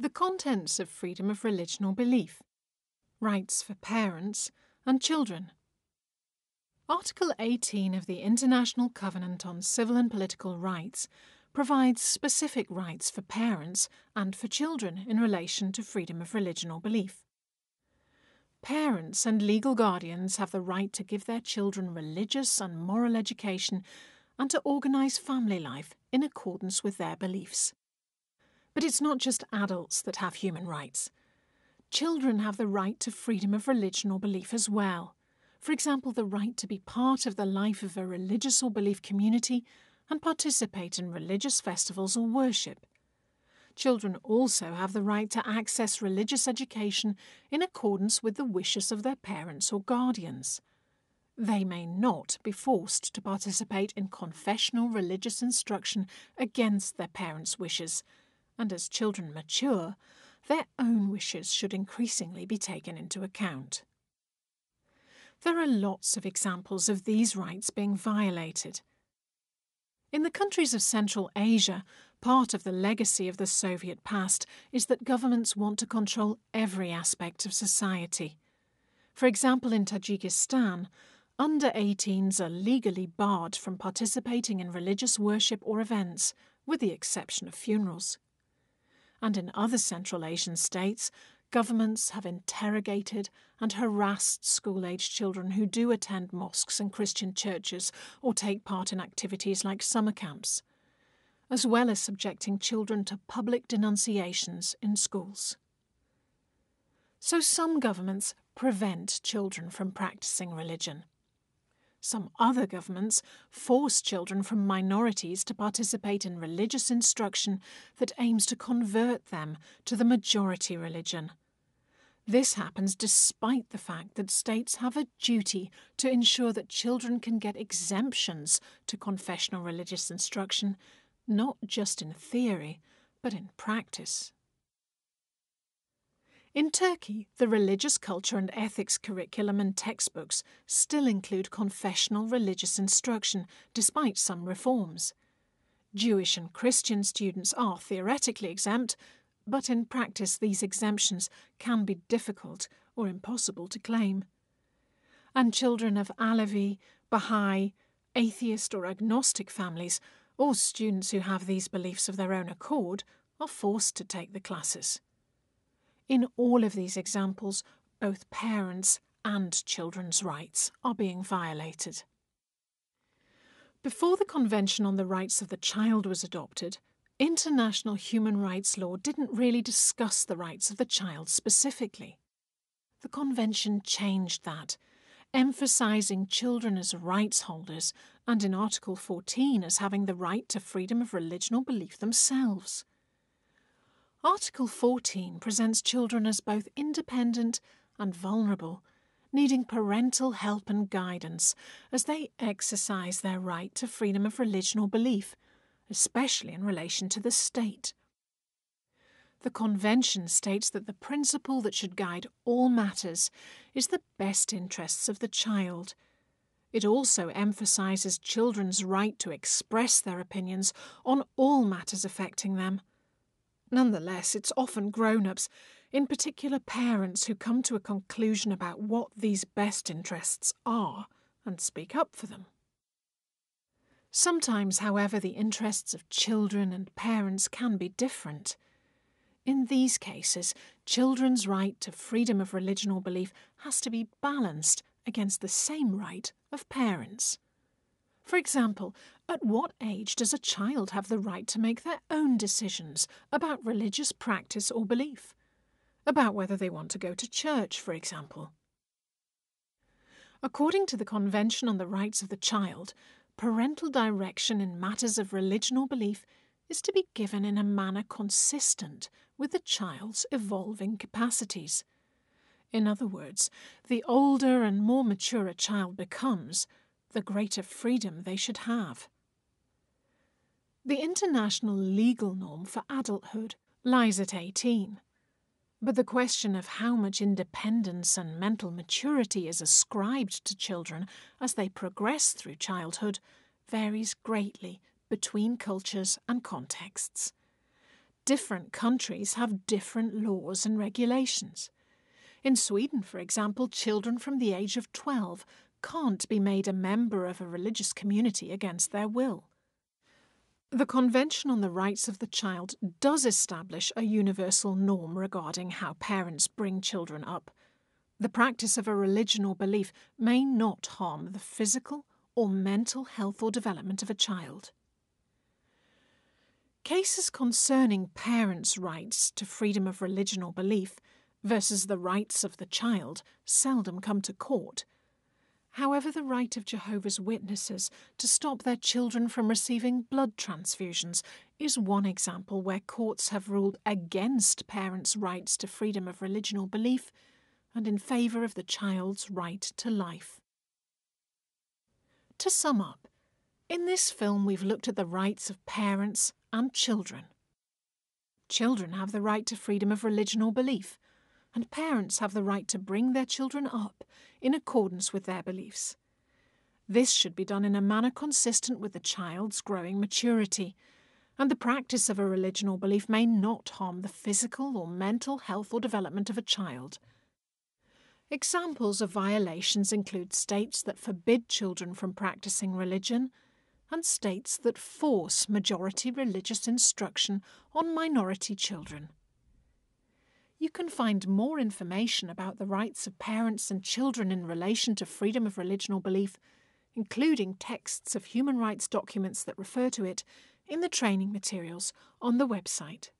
the contents of freedom of religion or belief, rights for parents and children. Article 18 of the International Covenant on Civil and Political Rights provides specific rights for parents and for children in relation to freedom of religion or belief. Parents and legal guardians have the right to give their children religious and moral education and to organise family life in accordance with their beliefs. But it's not just adults that have human rights. Children have the right to freedom of religion or belief as well. For example, the right to be part of the life of a religious or belief community and participate in religious festivals or worship. Children also have the right to access religious education in accordance with the wishes of their parents or guardians. They may not be forced to participate in confessional religious instruction against their parents' wishes, and as children mature, their own wishes should increasingly be taken into account. There are lots of examples of these rights being violated. In the countries of Central Asia, part of the legacy of the Soviet past is that governments want to control every aspect of society. For example, in Tajikistan, under 18s are legally barred from participating in religious worship or events, with the exception of funerals. And in other Central Asian states, governments have interrogated and harassed school aged children who do attend mosques and Christian churches or take part in activities like summer camps, as well as subjecting children to public denunciations in schools. So some governments prevent children from practicing religion. Some other governments force children from minorities to participate in religious instruction that aims to convert them to the majority religion. This happens despite the fact that states have a duty to ensure that children can get exemptions to confessional religious instruction, not just in theory, but in practice. In Turkey, the religious culture and ethics curriculum and textbooks still include confessional religious instruction, despite some reforms. Jewish and Christian students are theoretically exempt, but in practice these exemptions can be difficult or impossible to claim. And children of Alevi, Baha'i, atheist or agnostic families, or students who have these beliefs of their own accord, are forced to take the classes. In all of these examples, both parents and children's rights are being violated. Before the Convention on the Rights of the Child was adopted, international human rights law didn't really discuss the rights of the child specifically. The Convention changed that, emphasising children as rights holders and in Article 14 as having the right to freedom of religion or belief themselves. Article 14 presents children as both independent and vulnerable, needing parental help and guidance as they exercise their right to freedom of religion or belief, especially in relation to the state. The Convention states that the principle that should guide all matters is the best interests of the child. It also emphasises children's right to express their opinions on all matters affecting them. Nonetheless, it's often grown ups, in particular parents, who come to a conclusion about what these best interests are and speak up for them. Sometimes, however, the interests of children and parents can be different. In these cases, children's right to freedom of religion or belief has to be balanced against the same right of parents. For example, at what age does a child have the right to make their own decisions about religious practice or belief? About whether they want to go to church, for example. According to the Convention on the Rights of the Child, parental direction in matters of religion or belief is to be given in a manner consistent with the child's evolving capacities. In other words, the older and more mature a child becomes, the greater freedom they should have. The international legal norm for adulthood lies at 18. But the question of how much independence and mental maturity is ascribed to children as they progress through childhood varies greatly between cultures and contexts. different countries have different laws and regulations. In Sweden, for example, children from the age of 12 can't be made a member of a religious community against their will. The Convention on the Rights of the Child does establish a universal norm regarding how parents bring children up. The practice of a religion or belief may not harm the physical or mental health or development of a child. Cases concerning parents' rights to freedom of religion or belief versus the rights of the child seldom come to court However, the right of Jehovah's Witnesses to stop their children from receiving blood transfusions is one example where courts have ruled against parents' rights to freedom of religion or belief and in favour of the child's right to life. To sum up, in this film we've looked at the rights of parents and children. Children have the right to freedom of religion or belief, and parents have the right to bring their children up in accordance with their beliefs. This should be done in a manner consistent with the child's growing maturity, and the practice of a religion or belief may not harm the physical or mental health or development of a child. Examples of violations include states that forbid children from practicing religion and states that force majority religious instruction on minority children. You can find more information about the rights of parents and children in relation to freedom of religion or belief, including texts of human rights documents that refer to it, in the training materials on the website.